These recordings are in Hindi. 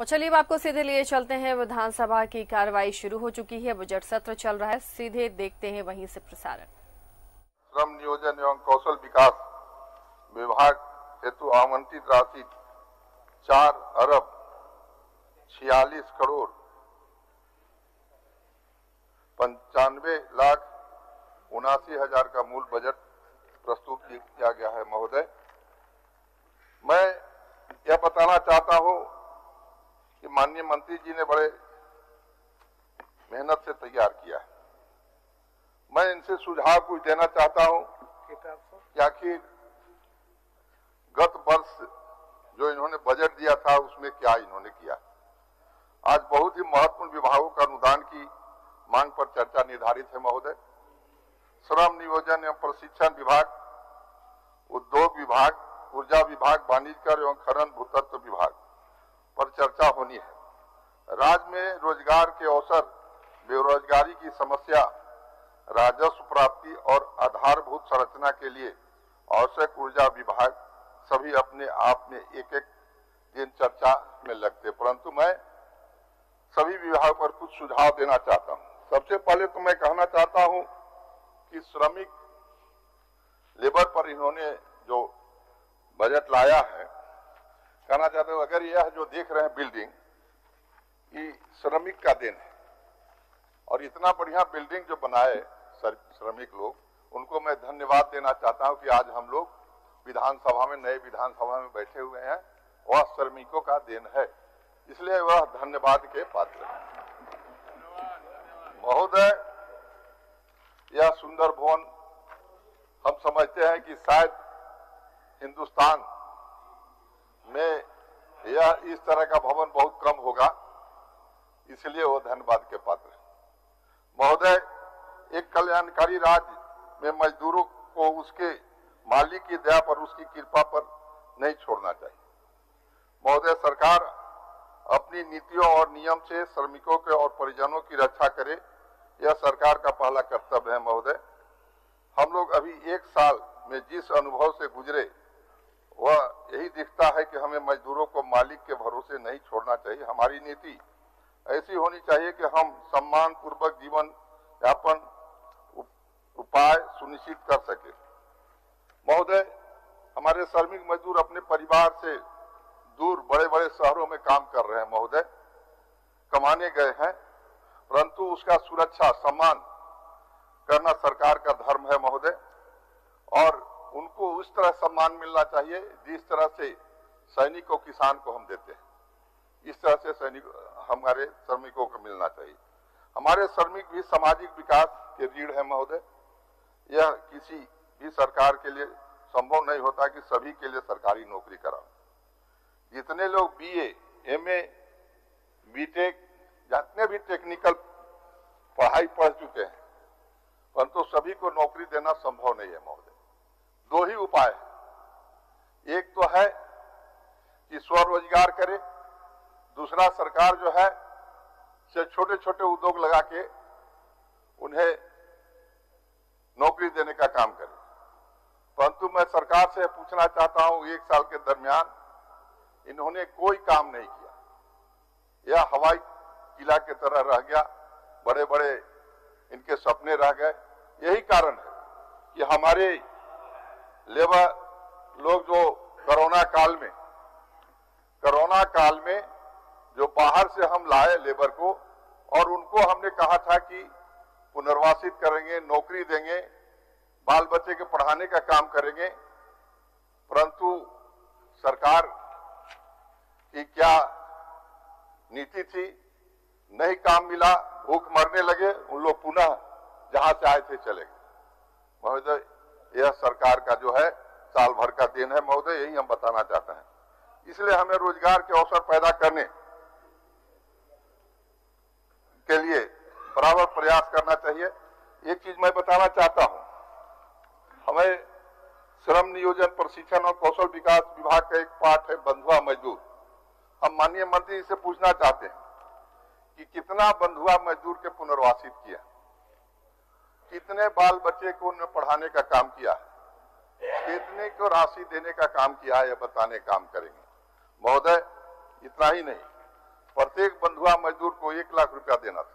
और चलिए अब आपको सीधे लिए चलते हैं। विधानसभा की कार्रवाई शुरू हो चुकी है। बजट सत्र चल रहा है। सीधे देखते हैं वहीं से प्रसारण। श्रम नियोजन एवं कौशल विकास विभाग हेतु आवंटित राशि चार अरब छियालीस करोड़ पंचानवे लाख उनासी हज़ार का मूल बजट प्रस्तुत किया गया है महोदय। मैं यह बताना चाहता हूँ कि माननीय मंत्री जी ने बड़े मेहनत से तैयार किया है। मैं इनसे सुझाव कुछ देना चाहता हूँ कि आखिर गत वर्ष जो इन्होंने बजट दिया था, उसमें क्या इन्होंने किया? आज बहुत ही महत्वपूर्ण विभागों का अनुदान की मांग पर चर्चा निर्धारित है महोदय। श्रम नियोजन एवं प्रशिक्षण विभाग, उद्योग विभाग, ऊर्जा विभाग, वाणिज्य कर एवं खनन चर्चा होनी है। राज्य में रोज़गार के अवसर, बेरोजगारी की समस्या, राजस्व प्राप्ति और आधारभूत संरचना के लिए आवश्यक ऊर्जा विभाग सभी अपने आप में एक एक दिन चर्चा में लगते परंतु मैं सभी विभाग पर कुछ सुझाव देना चाहता हूँ। सबसे पहले तो मैं कहना चाहता हूँ कि श्रमिक, लेबर पर इन्होंने जो बजट लाया है कहना चाहते हूँ, अगर यह जो देख रहे हैं बिल्डिंग ये श्रमिक का दिन है। और इतना बढ़िया बिल्डिंग जो बनाए श्रमिक लोग, उनको मैं धन्यवाद देना चाहता हूँ कि आज हम लोग विधानसभा में, नए विधानसभा में बैठे हुए हैं, वह श्रमिकों का दिन है। इसलिए वह धन्यवाद के पात्र है। महोदय, यह सुंदर भवन, हम समझते हैं कि शायद हिंदुस्तान यह इस तरह का भवन बहुत कम होगा, इसलिए वो धन्यवाद के पात्र महोदय, एक कल्याणकारी राज्य में मजदूरों को उसके मालिक की दया पर, उसकी कृपा पर नहीं छोड़ना चाहिए। महोदय, सरकार अपनी नीतियों और नियम से श्रमिकों के और परिजनों की रक्षा करे, यह सरकार का पहला कर्तव्य है महोदय। हम लोग अभी एक साल में जिस अनुभव से गुजरे वह यही दिखता है कि हमें मजदूरों को मालिक के भरोसे नहीं छोड़ना चाहिए, हमारी नीति ऐसी होनी चाहिए कि हम सम्मान पूर्वक जीवन यापन उपाय सुनिश्चित कर सके। महोदय, हमारे श्रमिक मजदूर अपने परिवार से दूर बड़े बड़े शहरों में काम कर रहे हैं, महोदय। कमाने गए हैं, परंतु उसका सुरक्षा, सम्मान करना सरकार का धर्म है, महोदय। और उनको उस तरह सम्मान मिलना चाहिए जिस तरह से सैनिक और किसान को हम देते हैं। इस तरह से सैनिक हमारे श्रमिकों को मिलना चाहिए। हमारे श्रमिक भी सामाजिक विकास के रीढ़ है महोदय। यह किसी भी सरकार के लिए संभव नहीं होता कि सभी के लिए सरकारी नौकरी करा जितने लोग बी बीए, एमए, बीटेक जितने भी टेक्निकल पढ़ाई पढ़ चुके हैं परंतु सभी को नौकरी देना संभव नहीं है महोदय। दो ही उपाय है। एक तो है कि स्वरोजगार करे, दूसरा सरकार जो है से छोटे छोटे उद्योग लगा के उन्हें नौकरी देने का काम करे। परंतु मैं सरकार से पूछना चाहता हूँ, एक साल के दरमियान इन्होंने कोई काम नहीं किया। यह हवाई किला के तरह रह गया बड़े बड़े इनके सपने रह गए। यही कारण है कि हमारे लेबर लोग जो कोरोना काल में, कोरोना काल में जो बाहर से हम लाए लेबर को, और उनको हमने कहा था कि पुनर्वासित करेंगे, नौकरी देंगे बाल बच्चे के पढ़ाने का काम करेंगे, परंतु सरकार की क्या नीति थी? नहीं काम मिला, भूख मरने लगे, उन लोग पुनः जहाँ से आए थे चले गए। यह सरकार का जो है, साल भर का दिन है महोदय, यही हम बताना चाहते हैं। इसलिए हमें रोज़गार के अवसर पैदा करने के लिए बराबर प्रयास करना चाहिए। एक चीज़ मैं बताना चाहता हूँ, हमें श्रम नियोजन, प्रशिक्षण और कौशल विकास विभाग का एक पाठ है बंधुआ मजदूर। हम माननीय मंत्री से पूछना चाहते हैं कि कितना बंधुआ मजदूर के पुनर्वासित किया? कितने बाल बच्चे को उन्हें पढ़ाने का काम किया है? कितने को राशि देने का काम किया है यह बताने काम करेंगे? महोदय, इतना ही नहीं। प्रत्येक बंधुआ मजदूर को एक लाख रुपया देना था।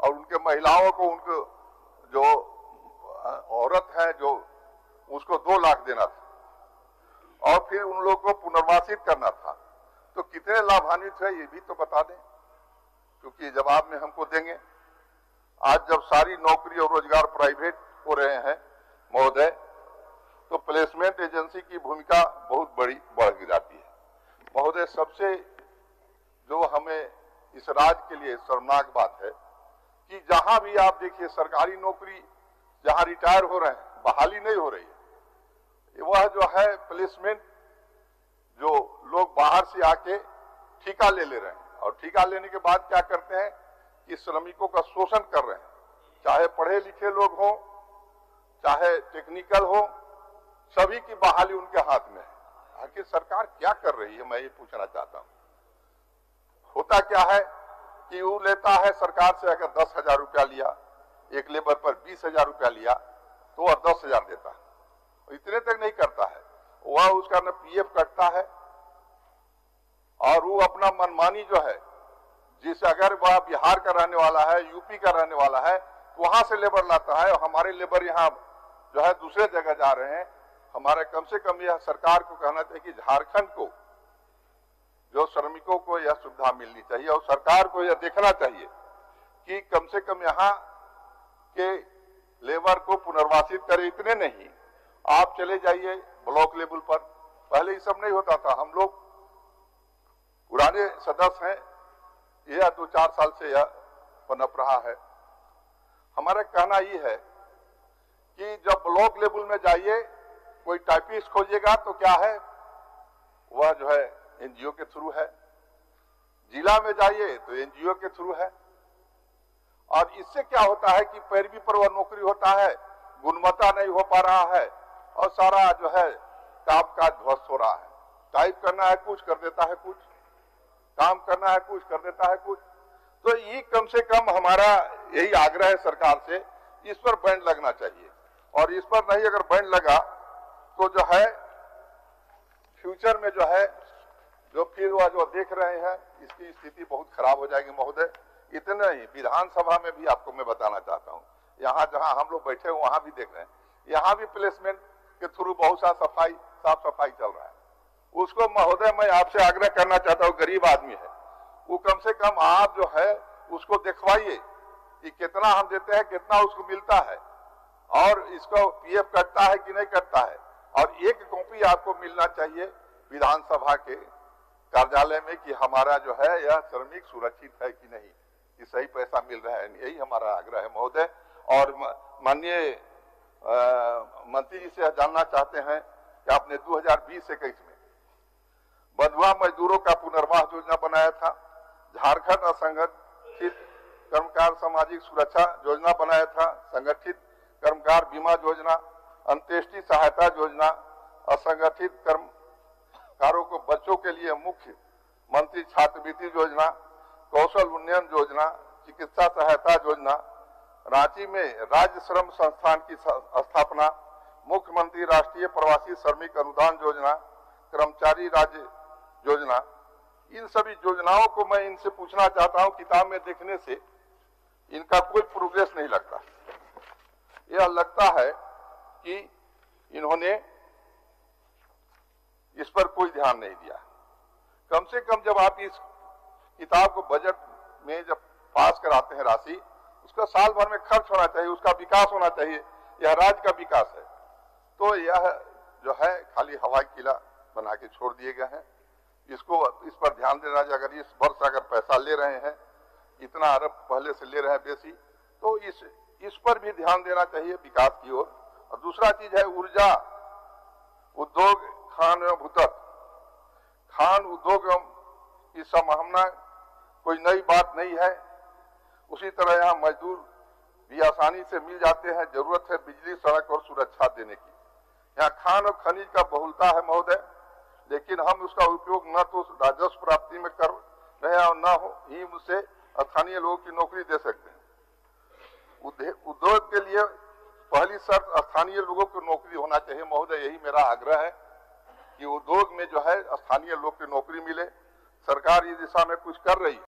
और उनके महिलाओं को उनको जो औरत है जो, उसको दो लाख देना था। और फिर उन लोगों को पुनर्वासित करना था। तो कितने लाभान्वित है ये भी तो बता दें, क्योंकि जवाब में हमको देंगे। आज जब सारी नौकरी और रोज़गार प्राइवेट हो रहे हैं, महोदय तो प्लेसमेंट एजेंसी की भूमिका बहुत बड़ी बढ़ जाती है। महोदय, सबसे जो हमें इस राज्य के लिए शर्मनाक बात है कि जहाँ भी आप देखिए, सरकारी नौकरी जहाँ रिटायर हो रहे हैं, बहाली नहीं हो रही है। वह जो है प्लेसमेंट जो लोग बाहर से आके ठीका ले ले रहे हैं। और ठीका लेने के बाद क्या करते हैं? कि श्रमिकों का शोषण कर रहे हैं। चाहे पढ़े लिखे लोग हो, चाहे टेक्निकल हो, सभी की बहाली उनके हाथ में है। आखिर सरकार क्या कर रही है, मैं ये पूछना चाहता हूँ। होता क्या है कि वो लेता है सरकार से अगर दस हज़ार रुपया लिया, एक लेबर पर बीस हज़ार रुपया लिया तो वह दस हज़ार देता है। इतने तक नहीं करता है। वह उसका न पीएफ कटता है, और वो अपना मनमानी जो है जिस अगर वह बिहार का रहने वाला है, यूपी का रहने वाला है, वहाँ से लेबर लाता है और हमारे लेबर यहाँ जो है दूसरे जगह जा रहे हैं, हमारे कम से कम यह सरकार को कहना चाहिए कि झारखंड को जो श्रमिकों को यह सुविधा मिलनी चाहिए और सरकार को यह देखना चाहिए कि कम से कम यहाँ के लेबर को पुनर्वासित करे इतने नहीं। आप चले जाइए ब्लॉक लेवल पर। पहले ये सब नहीं होता था। हम लोग पुराने सदस्य हैं यह दो चार साल से यह पनप रहा है। हमारा कहना ये है कि जब ब्लॉक लेवल में जाइए, कोई टाइपिस्ट खोजिएगा तो क्या है? वह जो है एनजीओ के थ्रू है। जिला में जाइए तो एनजीओ के थ्रू है। और इससे क्या होता है कि पैरवी पर वह नौकरी होता है, गुणवत्ता नहीं हो पा रहा है और सारा जो है काम काज ध्वस्त हो रहा है। टाइप करना है, कुछ कर देता है कुछ। काम करना है, कुछ कर देता है, कुछ। तो ये कम से कम हमारा यही आग्रह है सरकार से, इस पर बैंड लगना चाहिए। और इस पर नहीं अगर बैंड लगा तो जो है, फ्यूचर में जो है, जो फिर वह जो देख रहे हैं, इसकी स्थिति बहुत खराब हो जाएगी, महोदय। इतने ही, विधानसभा में भी आपको मैं बताना चाहता हूँ। यहाँ जहाँ हम लोग बैठे हुए वहाँ भी देख रहे हैं। यहाँ भी प्लेसमेंट के थ्रू बहुत सा सफ़ाई, साफ़ सफ़ाई चल रहा है। उसको महोदय, मैं आपसे आग्रह करना चाहता हूँ, गरीब आदमी है। वो कम से कम आप जो है, उसको दिखवाइए कि कितना हम देते हैं, कितना उसको मिलता है। और इसको पीएफ कटता है कि नहीं कटता है। और एक कॉपी आपको मिलना चाहिए विधानसभा के कार्यालय में कि हमारा जो है, यह श्रमिक सुरक्षित है कि नहीं। कि सही पैसा मिल रहा है, यही हमारा आग्रह है महोदय। और माननीय मंत्री जी से जानना चाहते हैं कि आपने 2020 इक्कीस में बधुआ मजदूरों का पुनर्वास योजना बनाया था। झारखंड असंगठित कर्मकार सामाजिक सुरक्षा योजना बनाया था। संगठित कर्मकार बीमा योजना, अंत्येष्टि सहायता योजना, असंगठित कर्मकारों को बच्चों के लिए मुख्य मंत्री छात्रवृत्ति योजना, कौशल उन्नयन योजना, चिकित्सा सहायता योजना, रांची में राज्य श्रम संस्थान की स्थापना, मुख्यमंत्री राष्ट्रीय प्रवासी श्रमिक अनुदान योजना, कर्मचारी राज्य योजना। इन सभी योजनाओं को मैं इनसे पूछना चाहता हूँ, किताब में देखने से। इनका कोई प्रोग्रेस नहीं लगता। यह लगता है कि इन्होंने इस पर कोई ध्यान नहीं दिया। कम से कम जब आप इस किताब को बजट में जब पास कराते हैं राशि, उसका साल भर में खर्च होना चाहिए, उसका विकास होना चाहिए, यह राज्य का विकास है। तो यह जो है, खाली हवाई किला बना के छोड़ दिए गए हैं। इसको इस पर ध्यान देना चाहिए अगर इस वर्ष अगर पैसा ले रहे हैं इतना अरब पहले से ले रहे हैं बेसी तो इस इस पर भी ध्यान देना चाहिए विकास की ओर। और, दूसरा चीज़ है ऊर्जा उद्योग खान एवं भूतक खान उद्योग एवं की संभावना कोई नई बात नहीं है। उसी तरह यहाँ मजदूर भी आसानी से मिल जाते हैं ज़रूरत है बिजली सड़क और सुरक्षा देने की। यहाँ खान और खनिज का बहुलता है महोदय। लेकिन हम उसका उपयोग न तो राजस्व प्राप्ति में कर रहे और न हो, ही उसे स्थानीय लोगों की नौकरी दे सकते हैं। उद्योग के लिए पहली शर्त स्थानीय लोगों को नौकरी होना चाहिए। महोदय, यही मेरा आग्रह है कि उद्योग में जो है स्थानीय लोग की नौकरी मिले। सरकार इस दिशा में कुछ कर रही है।